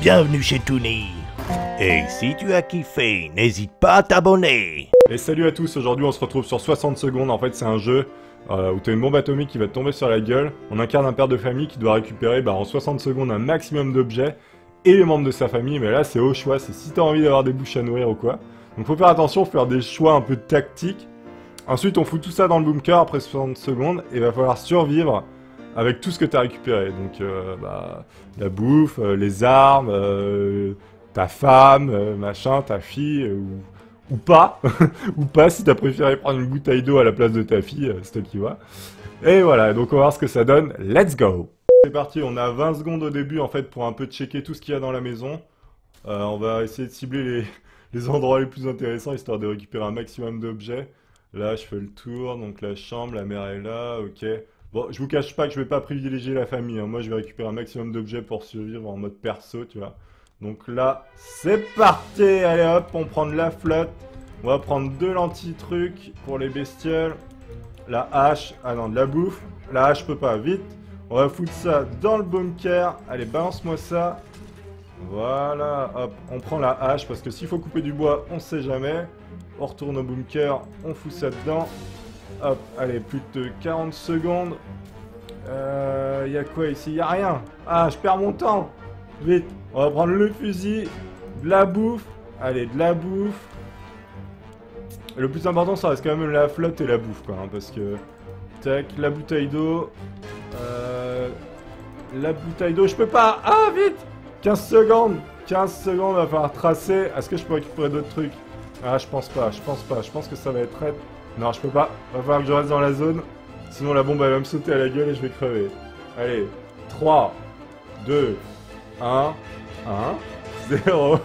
bienvenue chez Toonie. Et si tu as kiffé, n'hésite pas à t'abonner. Et salut à tous, aujourd'hui on se retrouve sur 60 secondes, en fait c'est un jeu euh, où tu as une bombe atomique qui va te tomber sur la gueule, on incarne un père de famille qui doit récupérer bah, en 60 secondes un maximum d'objets et les membres de sa famille, mais là c'est au choix, c'est si t'as envie d'avoir des bouches à nourrir ou quoi. Donc faut faire attention, faire des choix un peu tactiques. Ensuite on fout tout ça dans le bunker après 60 secondes et va falloir survivre avec tout ce que tu as récupéré. Donc, euh, bah, la bouffe, euh, les armes, euh, ta femme, machin, ta fille, ou, pas. ou pas si tu as préféré prendre une bouteille d'eau à la place de ta fille, c'est toi qui vois. Et voilà, donc on va voir ce que ça donne. Let's go C'est parti, on a 20 secondes au début en fait pour un peu checker tout ce qu'il y a dans la maison. on va essayer de cibler les, les endroits les plus intéressants histoire de récupérer un maximum d'objets. Là, je fais le tour, donc la chambre, la mère est là, ok. Bon, je vous cache pas que je vais pas privilégier la famille. Hein. Moi, je vais récupérer un maximum d'objets pour survivre en mode perso, tu vois. Donc là, c'est parti Allez hop, on prend de la flotte. On va prendre deux lentilles trucs pour les bestioles. La hache, ah non, de la bouffe. La hache peut pas, vite. On va foutre ça dans le bunker. Allez, balance-moi ça. Voilà, hop, on prend la hache parce que s'il faut couper du bois, on sait jamais. On retourne au bunker, on fout ça dedans. Hop, allez, plus de 40 secondes. Euh, y a quoi ici? Y a rien. Ah, je perds mon temps. Vite, on va prendre le fusil, de la bouffe. Allez, de la bouffe. le plus important, ça reste quand même la flotte et la bouffe, quoi. Hein, parce que... Tac, la bouteille d'eau. Euh, la bouteille d'eau, je peux pas Ah, vite 15 secondes 15 secondes, va falloir tracer. Est-ce que je peux récupérer d'autres trucs? Ah, je pense pas, je pense pas. Je pense que ça va être. Non, je peux pas. Va falloir que je reste dans la zone. Sinon, la bombe, elle va me sauter à la gueule et je vais crever. Allez. 3, 2, 1, 1, 0.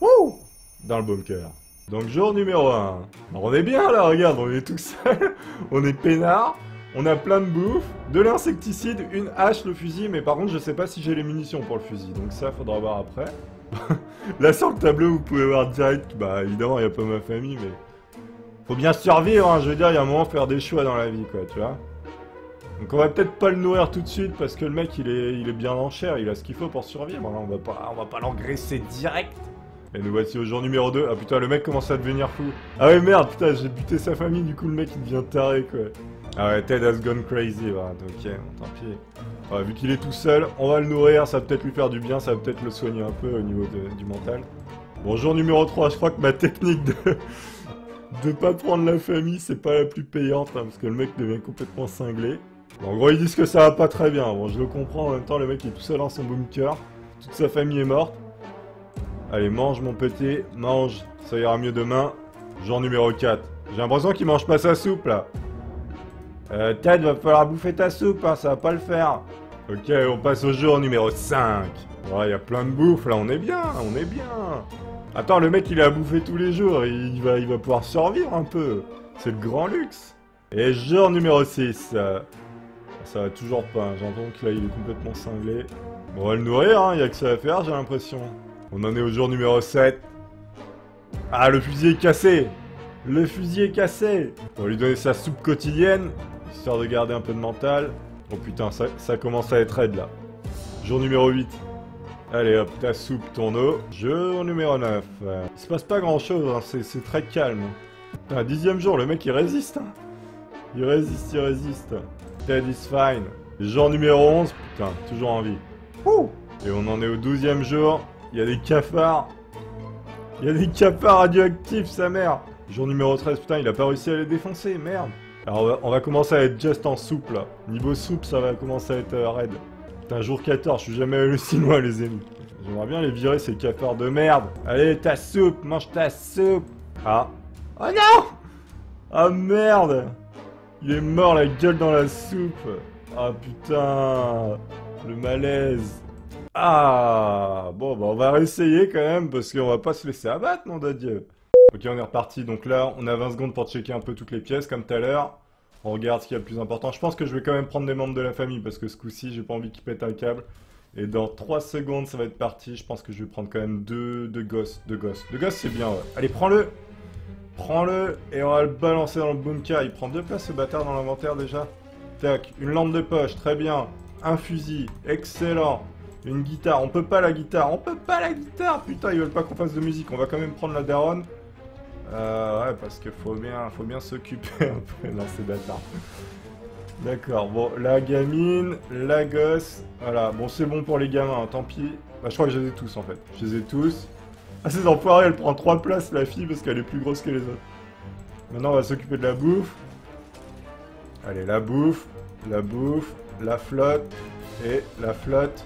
Wouh Dans le bunker. Donc, jour numéro 1. on est bien, là, regarde, on est tout seul. on est peinard. On a plein de bouffe, de l'insecticide, une hache, le fusil, mais par contre, je sais pas si j'ai les munitions pour le fusil. Donc ça, faudra voir après. Là, sur le tableau, vous pouvez voir direct, bah évidemment, il n'y a pas ma famille, mais faut bien survivre, hein, je veux dire, il y a un moment faire des choix dans la vie, quoi, tu vois. Donc on va peut-être pas le nourrir tout de suite parce que le mec il est, il est bien en chair, il a ce qu'il faut pour survivre. Hein, on va pas, pas l'engraisser direct. Et nous voici au jour numéro 2. Ah putain, le mec commence à devenir fou. Ah ouais, merde, putain, j'ai buté sa famille, du coup le mec il devient taré quoi. Ah ouais, Ted has gone crazy, voilà. ok, tant pis. vu qu'il est tout seul, on va le nourrir, ça va peut-être lui faire du bien, ça va peut-être le soigner un peu au niveau du mental. Bon, jour numéro 3, je crois que ma technique de de pas prendre la famille, c'est pas la plus payante, hein, parce que le mec devient complètement cinglé. en gros, ils disent que ça va pas très bien. Bon, je le comprends, en même temps, le mec est tout seul dans son bunker. Toute sa famille est morte. Allez, mange mon petit, mange, ça ira mieux demain. Jour numéro 4. J'ai l'impression qu'il mange pas sa soupe, là. Euh, Ted, va falloir bouffer ta soupe, hein, ça va pas le faire. Ok, on passe au jour numéro 5. Ouais, il y a plein de bouffe, là, on est bien, on est bien. Attends, le mec il a bouffé tous les jours, il va, il va pouvoir survivre un peu. C'est le grand luxe. Et jour numéro 6. ça va toujours pas, j'entends que là il est complètement cinglé. On va le nourrir, hein. il y a que ça à faire j'ai l'impression. On en est au jour numéro 7. Ah, le fusil est cassé Le fusil est cassé On va lui donner sa soupe quotidienne, histoire de garder un peu de mental. Oh putain, ça, ça commence à être raide là. Jour numéro 8. Allez hop, ta soupe, ton eau. Jour numéro 9. il se passe pas grand chose, hein. c'est très calme. Un dixième jour, le mec il résiste. Hein. Il résiste, il résiste. Ted is fine. Jour numéro 11, putain, toujours en vie. Et on en est au douzième jour. Il y a des cafards. Il y a des cafards radioactifs, sa mère. Jour numéro 13, putain, il a pas réussi à les défoncer, merde. Alors on va, commencer à être just en soupe là. Niveau soupe, ça va commencer à être euh, raide. Putain, jour 14, je suis jamais allé loin, les ennemis. J'aimerais bien les virer, ces cafards de merde. Allez, ta soupe, mange ta soupe. Ah. Oh non Ah merde Il est mort, la gueule dans la soupe. Ah putain Le malaise. Ah Bon, bah on va réessayer quand même, parce qu'on va pas se laisser abattre, nom de Dieu. Ok, on est reparti. Donc là, on a 20 secondes pour checker un peu toutes les pièces, comme tout à l'heure. On regarde ce qui est le plus important. Je pense que je vais quand même prendre des membres de la famille parce que ce coup-ci, j'ai pas envie qu'ils pètent un câble. Et dans 3 secondes, ça va être parti. Je pense que je vais prendre quand même deux, deux gosses. Deux gosses. Deux gosses, c'est bien. Allez, prends-le Prends-le et on va le balancer dans le bunker. Il prend deux places, ce bâtard, dans l'inventaire déjà. Tac, une lampe de poche, très bien. Un fusil, excellent. Une guitare, on peut pas la guitare, on peut pas la guitare Putain, ils veulent pas qu'on fasse de musique, on va quand même prendre la daronne. Euh, ouais, parce qu'il faut bien, faut s'occuper un peu, là, c'est bâtard. D'accord, bon, la gamine, la gosse, voilà, bon, c'est bon pour les gamins, tant pis. Bah, je crois que je les ai tous, en fait. Je les ai tous. Ah, ces enfoirés, elle prend trois places, la fille, parce qu'elle est plus grosse que les autres. Maintenant, on va s'occuper de la bouffe. Allez, la bouffe, la bouffe, la flotte, et la flotte.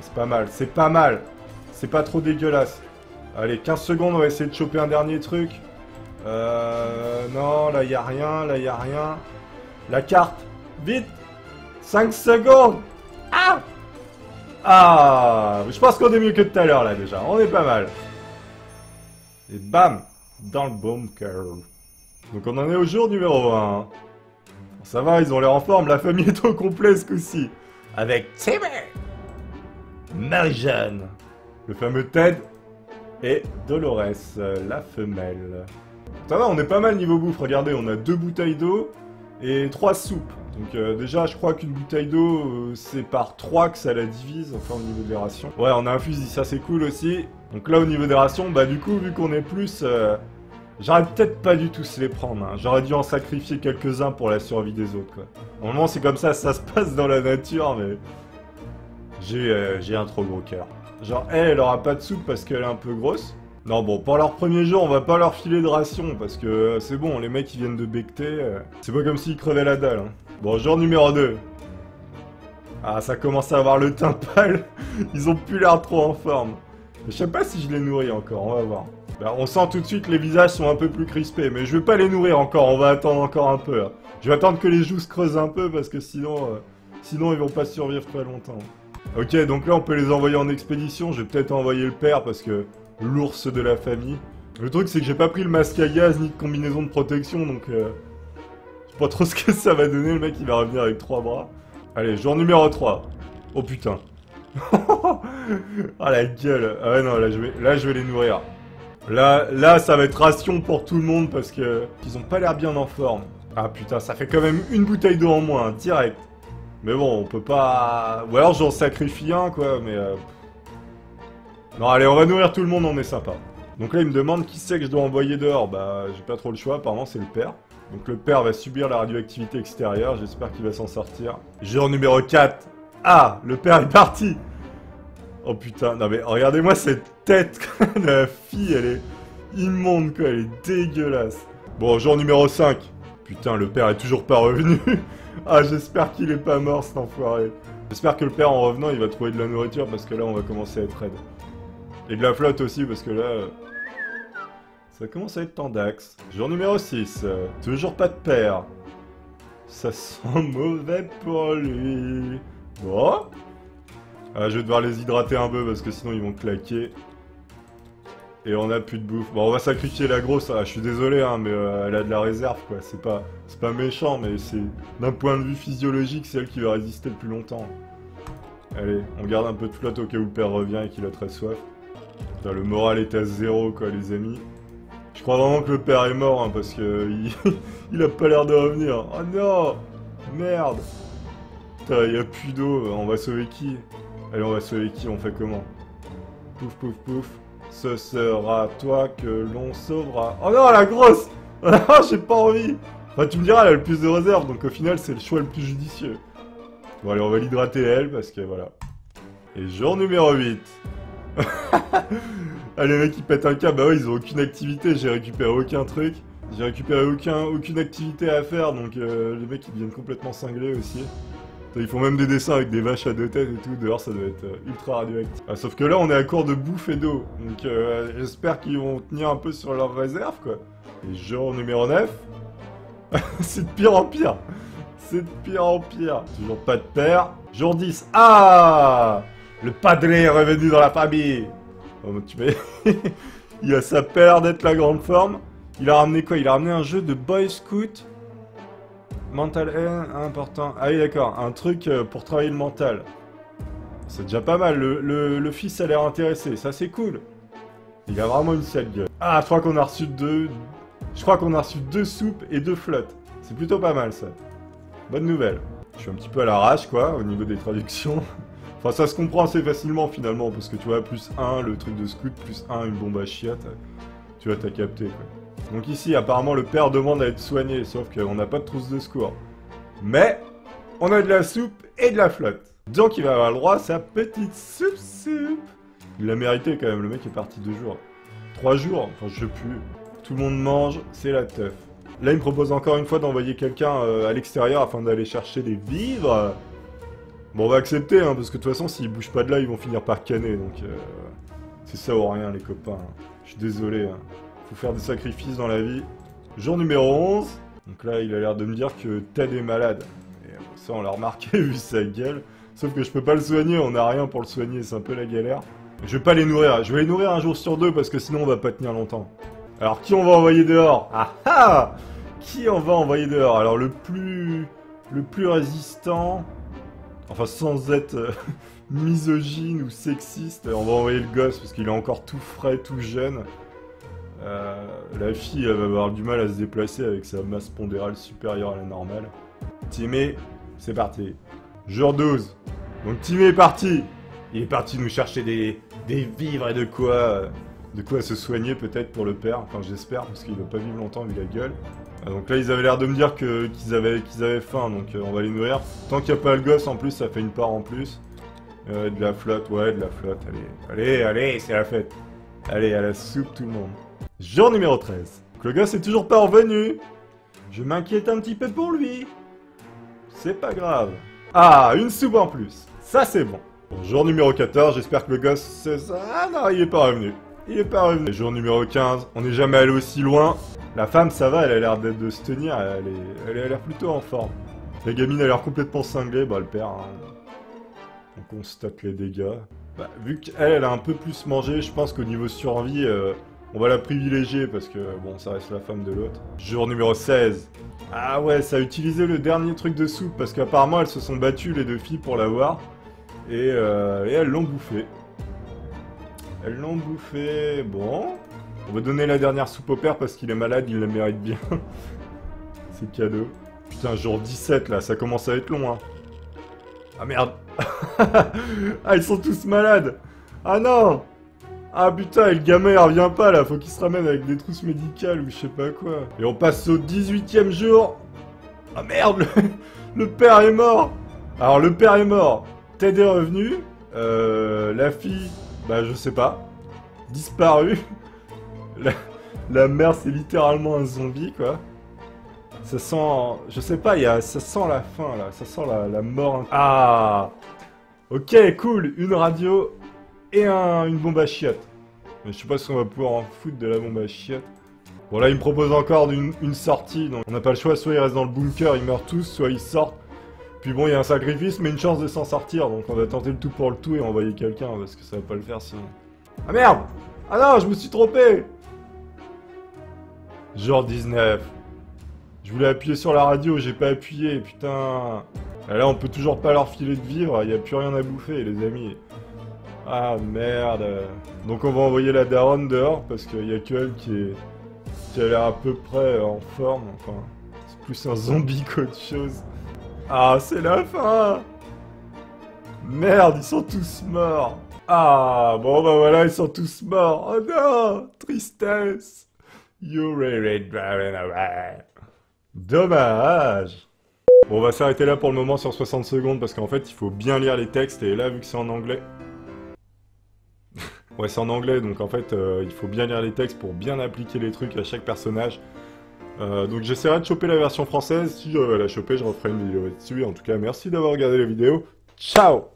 C'est pas mal, c'est pas mal. C'est pas trop dégueulasse. Allez, 15 secondes, on va essayer de choper un dernier truc. Euh... Non, là, y a rien, là, y a rien. La carte Vite 5 secondes Ah Ah Je pense qu'on est mieux que tout à l'heure, là, déjà. On est pas mal. Et bam Dans le bunker. Donc on en est au jour numéro 1. ça va, ils ont l'air en forme. La famille est au complet, ce coup-ci. Avec Timmy Marie-Jeanne Le fameux Ted et Dolores, la femelle. Ça va, on est pas mal niveau bouffe. Regardez, on a deux bouteilles d'eau et trois soupes. Donc euh, déjà, je crois qu'une bouteille d'eau, euh, c'est par 3 que ça la divise, enfin au niveau des rations. Ouais, on a un fusil, ça c'est cool aussi. Donc là, au niveau des rations, bah du coup, vu qu'on est plus... Euh, j'aurais peut-être pas du tout se les prendre. Hein. J'aurais dû en sacrifier quelques-uns pour la survie des autres, quoi. Normalement, c'est comme ça, ça se passe dans la nature, mais... J'ai un trop gros cœur. Genre, elle, elle aura pas de soupe parce qu'elle est un peu grosse. Non, bon, pour leur premier jour, on va pas leur filer de ration parce que euh, c'est bon, les mecs ils viennent de becter. Euh, c'est pas comme s'ils crevaient la dalle. Hein. Bon, jour numéro 2. Ah, ça commence à avoir le teint pâle. ils ont plus l'air trop en forme. Je sais pas si je les nourris encore, on va voir. Bah, on sent tout de suite que les visages sont un peu plus crispés, mais je vais pas les nourrir encore, on va attendre encore un peu. Hein. Je vais attendre que les joues se creusent un peu parce que sinon, euh, sinon ils vont pas survivre très longtemps. Ok, donc là on peut les envoyer en expédition. Je vais peut-être envoyer le père parce que l'ours de la famille. Le truc c'est que j'ai pas pris le masque à gaz ni de combinaison de protection donc euh, je sais pas trop ce que ça va donner. Le mec il va revenir avec trois bras. Allez, jour numéro 3. Oh putain. ah la gueule. Ah ouais non, là je vais, là, je vais les nourrir. Là, là ça va être ration pour tout le monde parce que ils ont pas l'air bien en forme. Ah putain, ça fait quand même une bouteille d'eau en moins, direct. Mais bon, on peut pas... Ou alors j'en sacrifie un, quoi, mais... Euh, non, allez, on va nourrir tout le monde, on est sympa. Donc là, il me demande qui c'est que je dois envoyer dehors? Bah, j'ai pas trop le choix, apparemment c'est le père. Donc le père va subir la radioactivité extérieure, j'espère qu'il va s'en sortir. Jour numéro 4. Ah, le père est parti Oh putain, non mais regardez-moi cette tête la fille, elle est immonde quoi, elle est dégueulasse. Bon, jour numéro 5. Putain, le père est toujours pas revenu. ah, j'espère qu'il est pas mort, cet enfoiré. J'espère que le père, en revenant, il va trouver de la nourriture, parce que là, on va commencer à être raide. Et de la flotte aussi, parce que là... Ça commence à être tendax. Jour numéro 6. toujours pas de père. Ça sent mauvais pour lui. Bon. Ah, je vais devoir les hydrater un peu, parce que sinon, ils vont claquer. Et on a plus de bouffe. Bon, on va sacrifier la grosse. Ah, je suis désolé, hein, mais euh, elle a de la réserve, quoi. C'est pas, pas méchant, mais c'est d'un point de vue physiologique, c'est elle qui va résister le plus longtemps. Allez, on garde un peu de flotte au cas où le père revient et qu'il a très soif. Le moral est à zéro, quoi, les amis. Je crois vraiment que le père est mort, hein, parce que il, il a pas l'air de revenir. Oh non Merde Putain, il y a plus d'eau. On va sauver qui? Allez, on va sauver qui? On fait comment? Pouf, pouf, pouf. Ce sera toi que l'on sauvera. Oh non, la grosse j'ai pas envie Enfin, tu me diras, elle a le plus de réserve, donc au final, c'est le choix le plus judicieux. Bon, allez, on va l'hydrater elle, parce que voilà. Et jour numéro 8. ah, les mecs, ils pètent un câble. Bah ouais, ils ont aucune activité, j'ai récupéré aucun truc. J'ai récupéré aucun, aucune activité à faire, donc euh, les mecs, ils deviennent complètement cinglés aussi. Ils font même des dessins avec des vaches à deux têtes et tout. Dehors, ça doit être euh, ultra radioactif. Ah, sauf que là, on est à court de bouffe et d'eau. Donc, euh, j'espère qu'ils vont tenir un peu sur leur réserve, quoi. Et jour numéro 9. c'est de pire en pire. C'est de pire en pire. Toujours pas de père. Jour 10. Ah Le padre est revenu dans la famille. Oh, tu Il a sa peur d'être la grande forme. Il a ramené quoi? Il a ramené un jeu de Boy Scout Mental N, important. Ah oui, d'accord. Un truc euh, pour travailler le mental. C'est déjà pas mal. Le, fils a l'air intéressé. Ça, c'est cool. Il a vraiment une sale gueule. Ah, je crois qu'on a reçu deux... Je crois qu'on a reçu deux soupes et deux flottes. C'est plutôt pas mal, ça. Bonne nouvelle. Je suis un petit peu à l'arrache, quoi, au niveau des traductions. Enfin, ça se comprend assez facilement finalement, parce que tu vois, plus 1, le truc de scout, plus 1, une bombe à chiottes. Tu vois, t'as capté quoi. Donc ici, apparemment, le père demande à être soigné, sauf qu'on n'a pas de trousse de secours. Mais, on a de la soupe et de la flotte. Donc il va avoir le droit à sa petite soupe soupe. Il l'a mérité quand même, le mec est parti deux jours. Trois jours, enfin je sais plus. Tout le monde mange, c'est la teuf. Là il me propose encore une fois d'envoyer quelqu'un euh, à l'extérieur afin d'aller chercher des vivres. Bon on va accepter, hein, parce que de toute façon s'ils bougent pas de là, ils vont finir par canner, donc... Euh, c'est ça ou rien les copains. Je suis désolé, hein. Faire des sacrifices dans la vie. Jour numéro 11. Donc là il a l'air de me dire que Ted est malade. Et ça on l'a remarqué vu sa gueule. Sauf que je peux pas le soigner, on a rien pour le soigner, c'est un peu la galère. Je vais pas les nourrir, je vais les nourrir un jour sur deux parce que sinon on va pas tenir longtemps. Alors qui on va envoyer dehors? Ah ah Qui on va envoyer dehors? Alors le plus... Le plus résistant... Enfin sans être euh, misogyne ou sexiste, on va envoyer le gosse parce qu'il est encore tout frais, tout jeune. Euh, la fille va avoir du mal à se déplacer avec sa masse pondérale supérieure à la normale. Timé, c'est parti. Jour 12. Donc Timmy est parti. Il est parti nous chercher des, vivres et de quoi de quoi se soigner peut-être pour le père. Enfin j'espère parce qu'il va pas vivre longtemps vu la gueule. Ah, donc là ils avaient l'air de me dire qu'ils avaient faim donc euh, on va les nourrir. Tant qu'il n'y a pas le gosse en plus ça fait une part en plus. Euh, de la flotte, ouais de la flotte, allez, allez, allez, c'est la fête. Allez, à la soupe tout le monde. Jour numéro 13. Donc, le gosse est toujours pas revenu. Je m'inquiète un petit peu pour lui. C'est pas grave. Ah, une soupe en plus. Ça, c'est bon. jour numéro 14, j'espère que le gosse... Ah non, il est pas revenu. Il est pas revenu. Jour numéro 15, on n'est jamais allé aussi loin. La femme, ça va, elle a l'air de se tenir, elle, est, elle a l'air plutôt en forme. La gamine a l'air complètement cinglée, bah le père... Hein. On constate les dégâts. Bah, vu qu'elle, elle a un peu plus mangé, je pense qu'au niveau survie, euh, on va la privilégier parce que, bon, ça reste la femme de l'autre. Jour numéro 16. Ah ouais, ça a utilisé le dernier truc de soupe parce qu'apparemment elles se sont battues les deux filles pour l'avoir. Et, euh, elles l'ont bouffé. Elles l'ont bouffé. Bon. On va donner la dernière soupe au père parce qu'il est malade, il la mérite bien. C'est cadeau. Putain, jour 17 là, ça commence à être long hein. Ah merde Ah ils sont tous malades Ah non ah putain, et le gamin il revient pas là, faut qu'il se ramène avec des trousses médicales ou je sais pas quoi. Et on passe au 18ème jour. Ah merde, le, père est mort Alors le père est mort, Ted est revenu, euh, la fille, bah je sais pas, disparue. La, mère c'est littéralement un zombie quoi. Ça sent, je sais pas, y a, ça sent la fin là, ça sent la, la mort. Ah Ok, cool, une radio et une bombe à chiottes. Mais je sais pas si on va pouvoir en foutre de la bombe à chiottes. Bon là il me propose encore une, sortie, donc on n'a pas le choix, soit ils restent dans le bunker, ils meurent tous, soit ils sortent. Puis bon, il y a un sacrifice, mais une chance de s'en sortir, donc on va tenter le tout pour le tout et envoyer quelqu'un, parce que ça va pas le faire sinon. Ah merde Ah non, je me suis trompé Genre 19. Je voulais appuyer sur la radio, j'ai pas appuyé, putain. Là, on peut toujours pas leur filer de vivre, il y a plus rien à bouffer, les amis. Ah merde. Donc on va envoyer la daronne dehors parce qu'il y a que elle qui est qui a l'air à peu près en forme. Enfin, c'est plus un zombie qu'autre chose. Ah, c'est la fin Merde, ils sont tous morts. Ah, bon bah voilà, ils sont tous morts. Oh non, tristesse. You really driving away. Dommage. Bon, on va s'arrêter là pour le moment sur 60 secondes parce qu'en fait, il faut bien lire les textes et là, vu que c'est en anglais, Ouais, c'est en anglais, donc en fait, euh, il faut bien lire les textes pour bien appliquer les trucs à chaque personnage. Euh, donc j'essaierai de choper la version française. Si je la choper, je referai une vidéo dessus. En tout cas, merci d'avoir regardé la vidéo. Ciao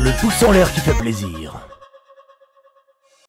Le pouce en l'air qui fait plaisir.